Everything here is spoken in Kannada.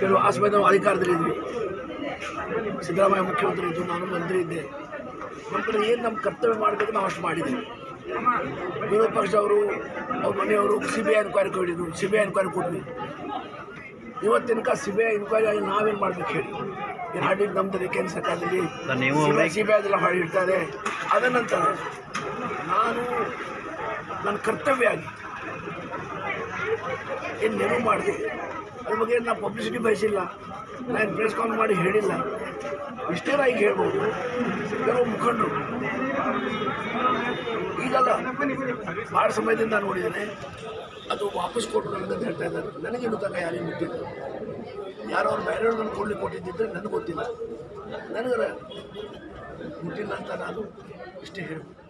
ಕೆಲವು ಆ ಸಮಯದ ನಾವು ಅಧಿಕಾರದಲ್ಲಿದ್ವಿ. ಸಿದ್ದರಾಮಯ್ಯ ಮುಖ್ಯಮಂತ್ರಿ ಇದ್ದು ನಾನು ಮಂತ್ರಿ ಇದ್ದೆ. ನಂತರ ಏನು ನಮ್ಮ ಕರ್ತವ್ಯ ಮಾಡಬೇಕು ನಾವು ಅಷ್ಟು ಮಾಡಿದ್ದೀವಿ ವಿರೋಧ ಪಕ್ಷದವರು ಅವ್ರ ಮನೆಯವರು ಸಿ ಬಿ ಐ ಎನ್ಕ್ವೈರಿ ಕೊಟ್ಟಿದ್ರು ಸಿ ಬಿ ಐ ಎನ್ಕ್ವೈರಿ ಕೊಟ್ವಿ. ಇವತ್ತಿನಕ ಸಿ ಬಿ ಐ ಎನ್ಕ್ವೈರಿ ಆಗಿ ನಾವೇನು ಮಾಡ್ಬೇಕು ಹೇಳಿ. ಏನು ಆಡಿಟ್ ನಮ್ದು ಕೇಂದ್ರ ಸರ್ಕಾರದಲ್ಲಿ ಸಿ ಬಿ ಐದೆಲ್ಲ ಹಾಡಿರ್ತಾರೆ ಅದ ನಂತರ ನಾನು ನನ್ನ ಕರ್ತವ್ಯ ಆಗಿ ಏನು ಮಾಡಿದೆ? ಅದ್ರ ಬಗ್ಗೆ ನಾನು ಪಬ್ಲಿಸಿಟಿ ಬಯಸಿಲ್ಲ. ನಾನು ಪ್ರೆಸ್ ಕಾಲ್ ಮಾಡಿ ಹೇಳಿಲ್ಲ. ಇಷ್ಟೇ ನಾ ಈಗ ಹೇಳ್ಬೋದು. ಕೆಲವು ಮುಖಂಡರು. ಈಗಲ್ಲ ಭಾಳ ಸಮಯದಿಂದ ನೋಡಿದ್ದೇನೆ. ಅದು ವಾಪಸ್ ಕೊಟ್ಟರು ಅಂತ ಹೇಳ್ತಾ ಇದ್ದಾರೆ. ನನಗೇನು ತನಕ ಯಾರಿಗೂ ಗೊತ್ತಿಲ್ಲ. ಯಾರೋ ಅವ್ರು ಬೇರೆಯವ್ರನ್ನ ಕೊಡ್ಲಿಕ್ಕೆ ಕೊಟ್ಟಿದ್ದಿದ್ರೆ ನನಗೆ ಗೊತ್ತಿಲ್ಲ. ನನಗರ ಗೊತ್ತಿಲ್ಲ ಅಂತ ನಾನು ಇಷ್ಟೇ ಹೇಳ್ಬೋದು.